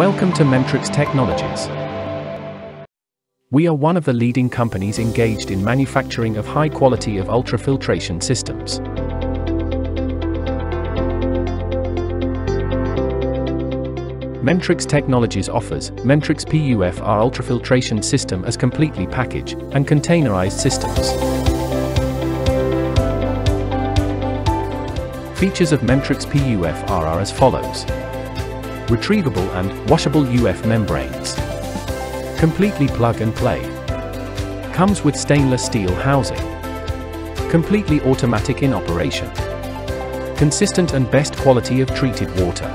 Welcome to Memtrix Technologies. We are one of the leading companies engaged in manufacturing of high quality of ultrafiltration systems. Memtrix Technologies offers Memtrix PUFR ultrafiltration system as completely packaged and containerized systems. Features of Memtrix PUFR are as follows. Retrievable and washable UF membranes. Completely plug and play. Comes with stainless steel housing. Completely automatic in operation. Consistent and best quality of treated water.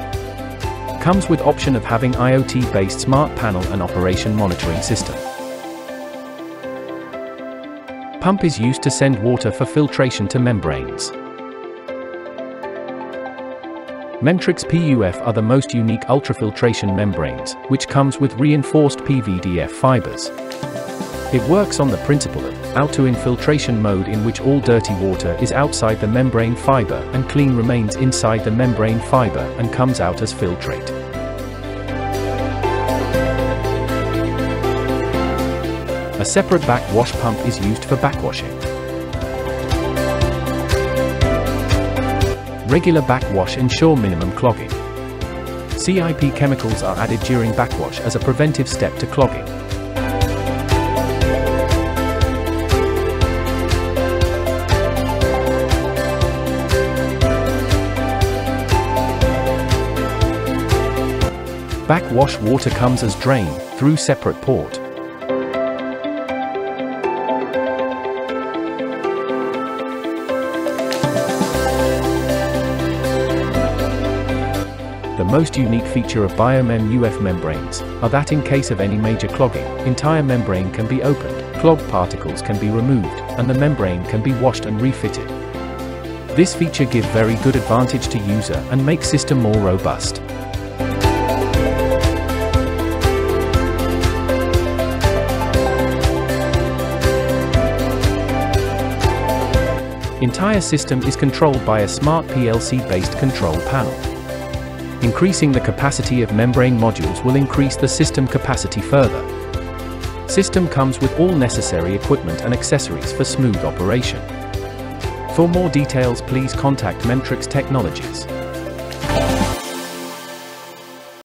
Comes with option of having IoT-based smart panel and operation monitoring system. Pump is used to send water for filtration to membranes. Memtrix PUF are the most unique ultrafiltration membranes, which comes with reinforced PVDF fibers. It works on the principle of auto-infiltration mode in which all dirty water is outside the membrane fiber and clean remains inside the membrane fiber and comes out as filtrate. A separate backwash pump is used for backwashing. Regular backwash ensure minimum clogging. CIP chemicals are added during backwash as a preventive step to clogging. Backwash water comes as drain, through separate port. The most unique feature of BioMem UF membranes are that in case of any major clogging, entire membrane can be opened, clogged particles can be removed, and the membrane can be washed and refitted. This feature give very good advantage to user and make system more robust. Entire system is controlled by a smart PLC-based control panel. Increasing the capacity of membrane modules will increase the system capacity further. System comes with all necessary equipment and accessories for smooth operation. For more details please contact Memtrix Technologies.